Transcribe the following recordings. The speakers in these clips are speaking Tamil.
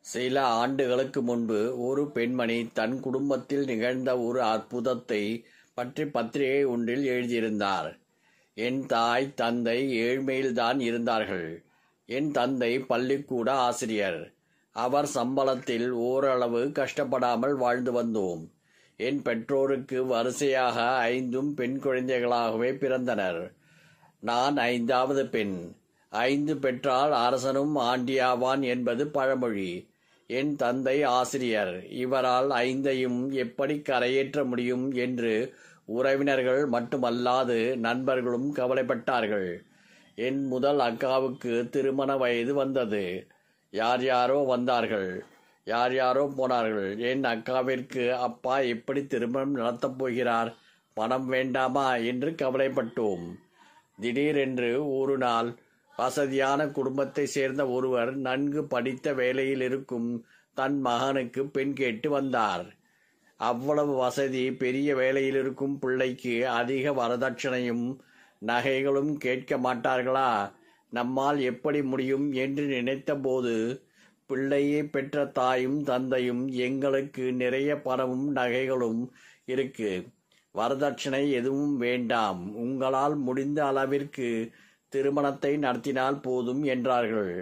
சில ஆண்டுகளுக்கு முன்பு ஒரு பெண்மணி தன் குடும்பத்தில் நிகழ்ந்த ஒரு அற்புதத்தை பற்றி பத்திரிகை ஒன்றில் எழுதியிருந்தார். என் தாய் தந்தை ஏழ்மையில்தான் இருந்தார்கள். என் தந்தை பள்ளிக்கூட ஆசிரியர். அவர் சம்பளத்தில் ஓரளவு கஷ்டப்படாமல் வாழ்ந்து வந்தோம். என் பெற்றோருக்கு வரிசையாக ஐந்தும் பெண் குழந்தைகளாகவே பிறந்தனர். நான் ஐந்தாவது பெண். ஐந்து பெற்றால் அரசனும் ஆண்டியாவான் என்பது பழமொழி. என் தந்தை ஆசிரியர். இவரால் ஐந்தையும் எப்படி கரையேற்ற முடியும் என்று உறவினர்கள் மட்டுமல்லாது நண்பர்களும் கவலைப்பட்டார்கள். என் முதல் அக்காவுக்கு திருமண வயது வந்தது. யார் யாரோ வந்தார்கள். யார் யாரோ போனார்கள். என் அக்காவிற்கு அப்பா எப்படி திருமணம் நடத்தப் போகிறார்? பணம் வேண்டாமா என்று கவலைப்பட்டோம். திடீரென்று ஒரு நாள் வசதியான குடும்பத்தை சேர்ந்த ஒருவர் நன்கு படித்த வேலையில் இருக்கும் தன் மகனுக்கு பெண் கேட்டு வந்தார். அவ்வளவு வசதி பெரிய வேலையில் இருக்கும் பிள்ளைக்கு அதிக வரதட்சணையும் நகைகளும் கேட்க மாட்டார்களா? நம்மால் எப்படி முடியும் என்று நினைத்தபோது பிள்ளையை பெற்ற தாயும் தந்தையும் எங்களுக்கு நிறைய பணமும் நகைகளும் இருக்கு. வரதட்சணை எதுவும் வேண்டாம். உங்களால் முடிந்த அளவிற்கு திருமணத்தை நடத்தினால் போதும் என்றார்கள்.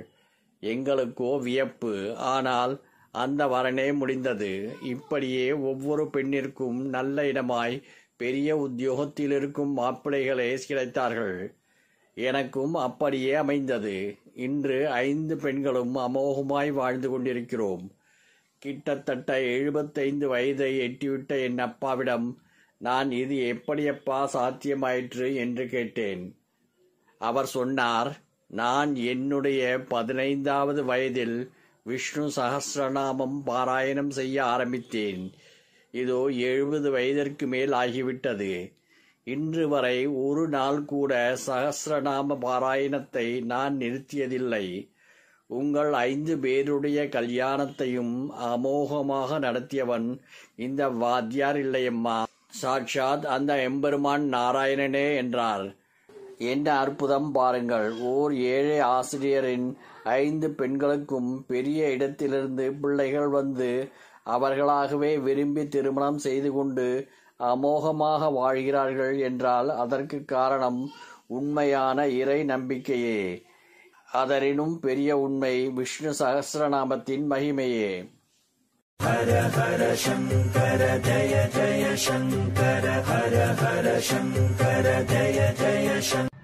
எங்களுக்கோ வியப்பு. ஆனால் அந்த வரனே முடிந்தது. இப்படியே ஒவ்வொரு பெண்ணிற்கும் நல்ல இடமாய் பெரிய உத்தியோகத்தில் இருக்கும் மாப்பிள்ளைகளே கிடைத்தார்கள். எனக்கும் அப்படியே அமைந்தது. இன்று ஐந்து பெண்களும் அமோகமாய் வாழ்ந்து கொண்டிருக்கிறோம். கிட்டத்தட்ட எழுபத்தைந்து வயதை எட்டிவிட்ட என் அப்பாவிடம் நான் இது எப்படியப்பா சாத்தியமாயிற்று என்று கேட்டேன். அவர் சொன்னார் நான் என்னுடைய பதினைந்தாவது வயதில் விஷ்ணு சகசிரநாமம் பாராயணம் செய்ய ஆரம்பித்தேன். இதோ எழுபது வயதிற்கு மேல் ஆகிவிட்டது. இன்று வரை ஒரு நாள் கூட சகசிரநாம பாராயணத்தை நான் நிறுத்தியதில்லை. உங்கள் ஐந்து பேருடைய கல்யாணத்தையும் அமோகமாக நடத்தியவன் இந்த வாத்தியார் இல்லையம்மா. சாட்சாத் அந்த எம்பெருமான் நாராயணனே என்றார். என்ன அற்புதம் பாருங்கள். ஓர் ஏழை ஆசிரியரின் ஐந்து பெண்களுக்கும் பெரிய இடத்திலிருந்து பிள்ளைகள் வந்து அவர்களாகவே விரும்பி திருமணம் செய்து கொண்டு அமோகமாக வாழ்கிறார்கள் என்றால் அதற்கு காரணம் உண்மையான இறை நம்பிக்கையே. அதரினும் பெரிய உண்மை விஷ்ணு சகசிரநாமத்தின் மகிமையே. ஹர ஹர சங்கர ஜய ஜய சங்கர ஹர ஹர சங்கர ஜய ஜய சங்கர